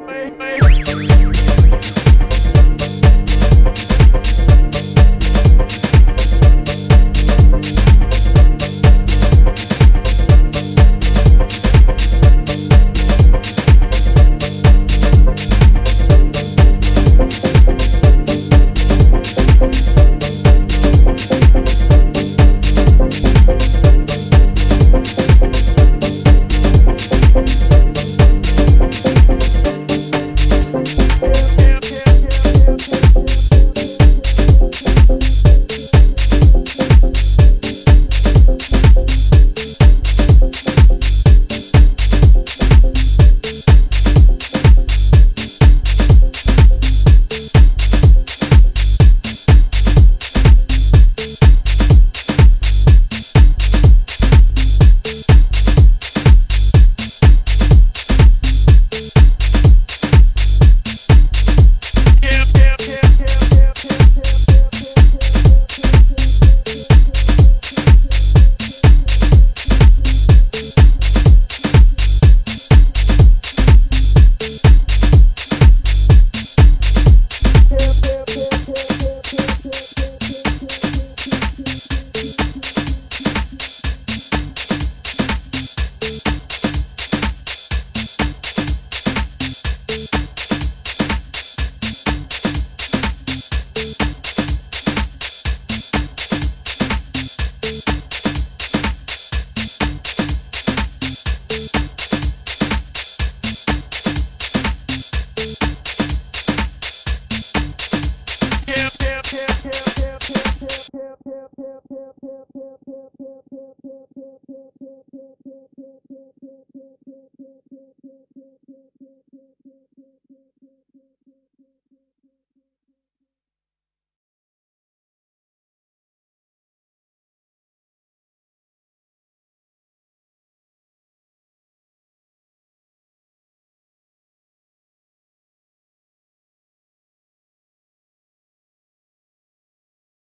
Bye. Bye. hip, hip.